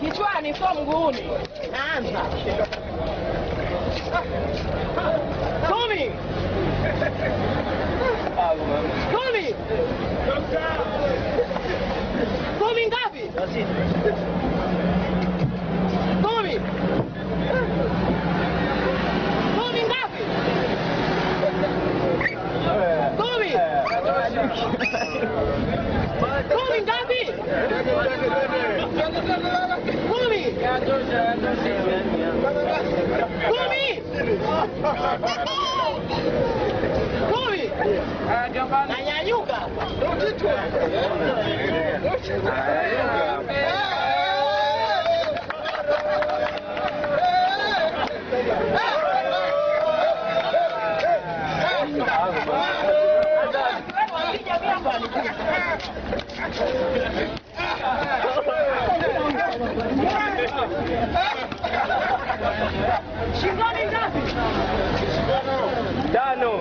Kichwani sio mguuni. Naanza. Kumi. Kumi. Kumi ngapi? Kumi. Kumi ngapi? Kumi. Kumi ngapi? Gumi! Gumi! Agabana. Anyanyuka. Don't you do it. Și banii dați! Da, nu!